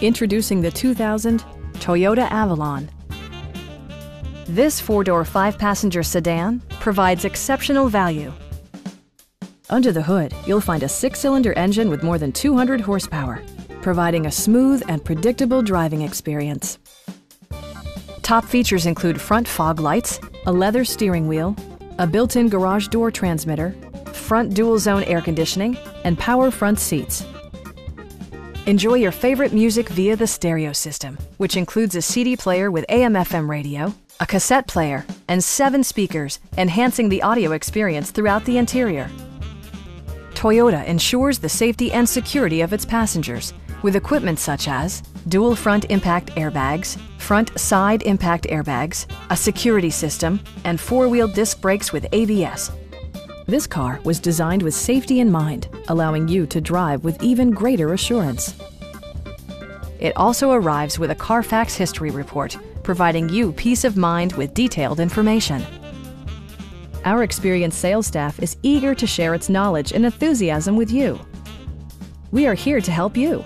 Introducing the 2000 Toyota Avalon. This four-door, five-passenger sedan provides exceptional value. Under the hood, you'll find a six-cylinder engine with more than 200 horsepower, providing a smooth and predictable driving experience. Top features include front fog lights, a leather steering wheel, a built-in garage door transmitter, front dual-zone air conditioning, and power front seats. Enjoy your favorite music via the stereo system, which includes a CD player with AM-FM radio, a cassette player, and seven speakers, enhancing the audio experience throughout the interior. Toyota ensures the safety and security of its passengers with equipment such as dual front impact airbags, front side impact airbags, a security system, and four-wheel disc brakes with ABS. This car was designed with safety in mind, allowing you to drive with even greater assurance. It also arrives with a Carfax history report, providing you peace of mind with detailed information. Our experienced sales staff is eager to share its knowledge and enthusiasm with you. We are here to help you.